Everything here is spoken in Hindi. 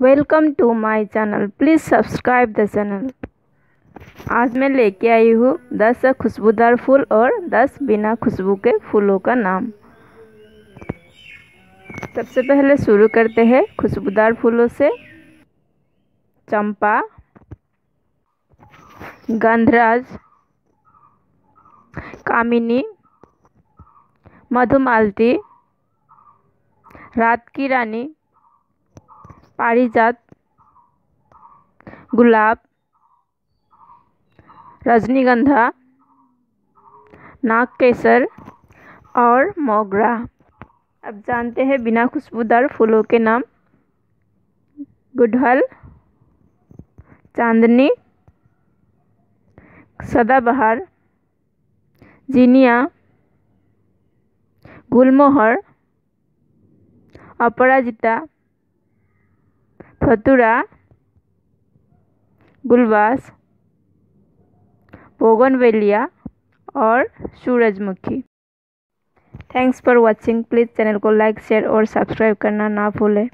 Welcome to my channel. Please subscribe the channel. आज मैं लेके आई हूँ दस खुशबूदार फूल और दस बिना खुशबू के फूलों का नाम। सबसे पहले शुरू करते हैं खुशबूदार फूलों से। चंपा, गंधराज, कामिनी, मधुमालती, रात की रानी पारिजात, गुलाब, रजनीगंधा नाग केसर और मोगरा। अब जानते हैं बिना खुशबूदार फूलों के नाम। गुड़हल, चांदनी, सदाबहार, जीनिया, गुलमोहर, अपराजिता धतुरा गुलबास बोगनवेलिया और सूरजमुखी thanks for watching please channel को लाइक शेयर और सब्सक्राइब करना ना भूलें.